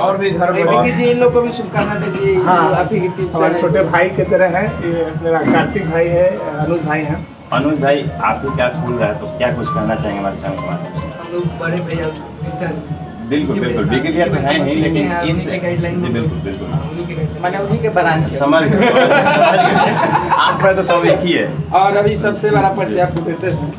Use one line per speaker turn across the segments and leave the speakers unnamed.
और भी घर
जी इन लोग को भी शुभकामना दीजिए।
हाँ
आप ही की
हमारे छोटे भाई की तरह है? ये मेरा कार्तिक भाई है अनुज भाई है।
अनुज भाई आपको क्या खुल रहा है? तो क्या कुछ कहना चाहेंगे हमारे चैनल के माध्यम से?
हम लोग बड़े भैया
बिल्कुल बिल्कुल। बिग लिया तो है नहीं लेकिन इस जी बिल्कुल बिल्कुल
उन्हीं के guideline- मैंने उन्हीं के ब्रांच।
समझ गए। आपका तो सब एक ही है।
और अभी सबसे बड़ा परिचय आपको देते हैं।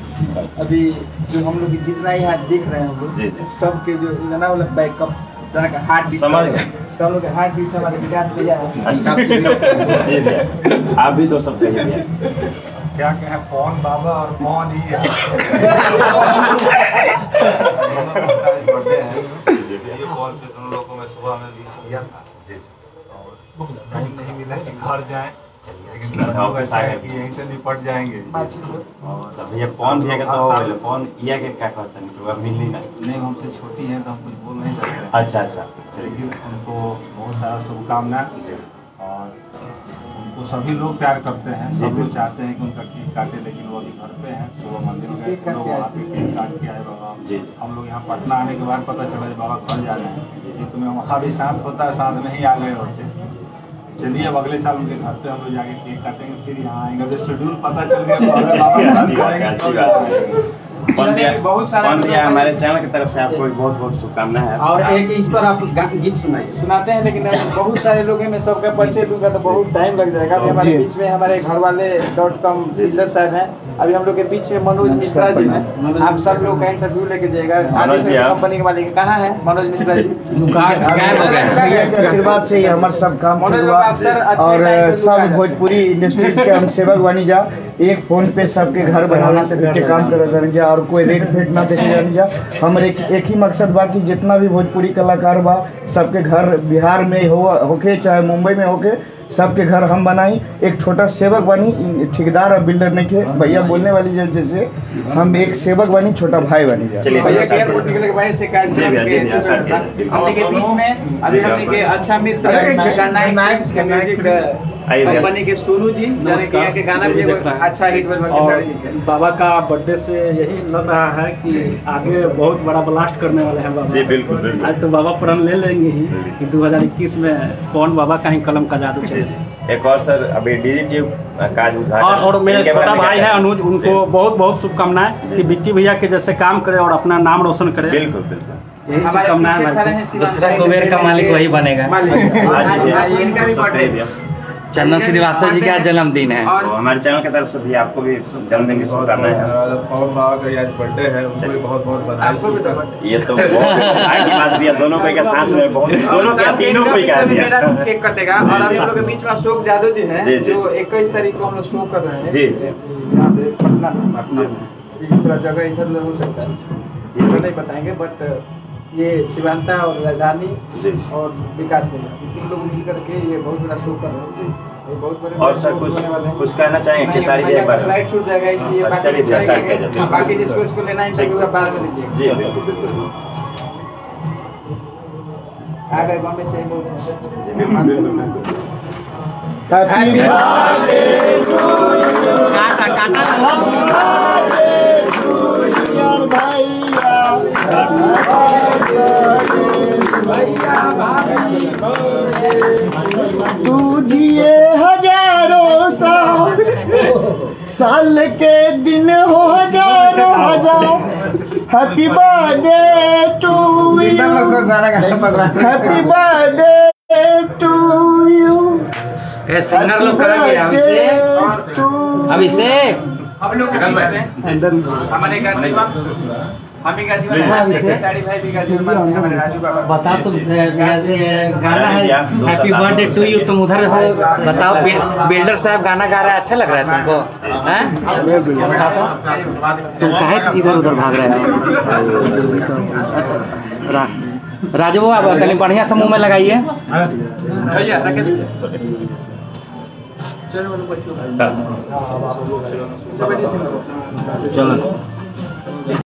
अभी जो हम लोग जितना यहाँ देख रहे हैं हम लोग सबके जो ना वाला बैकअप तरह का हार्ट बीट
समझ गए।
तो लोग के हार्ट बीट से हमारे विकास भैया।
अच्छा। आप भी तो सब कहिए। भैया
क्या कहें पवन बाबा और मोहन ही है। बर्थडे है ये कॉल पे दोनों लोगों में सुबह में किया था। और टाइम नहीं मिला कि घर जाएँ। है यहीं से निपट जाएँगे
बातचीत से
और तो भैया कौन भैया का तो कौन इया के क्या कहते हैं? तो मिल नहीं
नहीं हमसे छोटी है तो हम कुछ बोल नहीं सकते।
अच्छा अच्छा। चलिए।
उनको बहुत सारा शुभकामनाएँ। और उनको सभी लोग प्यार करते हैं। सब लोग चाहते हैं कि उनका केक काटे लेकिन वो अभी घर पे हैं। सुबह मंदिर गए थे लोग
आए।
वहाँ पे केक काट के आए बाबा। हम लोग यहाँ पटना आने के बाद पता चला बाबा घर जा रहे हैं। ये तुम्हें वहाँ भी साथ होता है साथ में ही आ गए होते। चलिए अब अगले साल उनके घर पे हम लोग जाके केक काटेंगे फिर यहाँ आएँगे। अब शेड्यूल पता चल गया
बहुत सारे
हमारे चैनल की तरफ़ से आपको बहुत बहुत शुभकामनाएँ है।
और एक इस पर आप गीत सुनाइए।
सुनाते हैं लेकिन बहुत सारे लोग हैं मैं सबका परिचय दूँगा तो बहुत टाइम लग जाएगा। अभी हमारे बीच में हमारे घर वाले डॉट कॉम बिल्डर साहब हैं। अभी हम लोग के बीच में मनोज मिश्रा जी हैं। आप सब लोग का इंटरव्यू लेके जाएगा। आगे कंपनी के मालिक कहाँ है मनोज मिश्रा जी?
गायब हो गए।
आशीर्वाद से ही हमारे सब काम हुआ
अच्छे
और सब भोजपुरी इंडस्ट्रीज़ के हम सेवक बनी जा। एक फ़ोन पे सबके घर बनाना से के काम कर जा और कोई रेट फेट ना देखे जानी जा। हमर एक एक ही मकसद बा कि जितना भी भोजपुरी कलाकार बा सबके घर बिहार में हो होके चाहे मुंबई में होके सबके घर हम बनाई एक छोटा सेवक बनी ठेकेदार और बिल्डर नहीं थे भैया बोलने वाली जैसे हम एक सेवक बनी छोटा भाई बनी
अच्छा मित्र कंपनी के सोनू जी जाने के यहाँ के गाना भी अच्छा हिट
और
साड़ी जी के
बाबा का बर्थडे से यही लग रहा है कि आगे बहुत बड़ा ब्लास्ट करने वाले हैं बाबा।
जी बिल्कुल बिल्कुल।
आज तो बाबा प्रण ले लेंगे ही कि 2021 में कौन बाबा का ही कलम का जादू
जी
चले
एक और सर अभी डिजिटल काज
और और मेरे छोटा भाई है अनुज उनको बहुत बहुत शुभकामनाएँ कि बिक्की भैया के जैसे काम करे और अपना नाम रोशन करे।
बिल्कुल बिल्कुल।
यही शुभकामनाएँ
दूसरा कुबेर का मालिक वही बनेगा। चंदन श्रीवास्तव जी का जन्मदिन है।
तो हमारे चैनल की तरफ़ से भी आपको भी जन्मदिन की शुभकामनाएँ हैं।
पवन बाबा का आज बर्थडे है उनको भी बहुत बहुत
आपको भी तो।
ये तो बहुत बात दिया दोनों को एक साथ में बहुत दोनों
और
क्या
शाम के
तीनों को ही कह
इक्कीस में
दिया।
मेरा केक कटेगा। और अभी हम के बीच में अशोक जादव जी हैं
जी, जी।
जो इक्कीस तारीख को हम लोग शो कर रहे हैं।
जी, जी।
पटना में। पटना में। पूरा जगह इधर हो सकता है। तो नहीं बताएँगे बट ये शिवानता और राजधानी और विकास ने तीन लोग मिल करके ये बहुत बड़ा शो कर रहे हैं। बहुत बड़े
और सर कुछ
हैं।
कुछ कहना चाहेंगे
का
एक बार
फ़्लाइट छूट जाएगा इसलिए बाकी
चलिए,
चले
अच्छा,
जाएँगे।
अच्छा, अच्छा,
बाकी जिसको इसको लेना है इंटरव्यू बाद में लीजिएगा
जी
आ गए बॉम्बे से ही बहुत है
Happy
काटा काटा
तू साल के दिन हो हज़ारों हज़ार। हैप्पी बर्थडे टू यू
है।
Happy birthday to you
singer लोग करेंगे अभिषेक
अभी
अभिषेक।
हम लोग के बीच में हमारे हम ही है
बताओ तुम गाना है हैप्पी बर्थडे टू यू तुम उधर हो बताओ बिल्डर साहब गाना गा रहा है अच्छा लग रहा है तुमको? हैं? बताओ तो। तुम काहे इधर उधर भाग रहे हो? राजू बाबा तनी बढ़िया से मुँह में लगाइए।
चलो
चलो।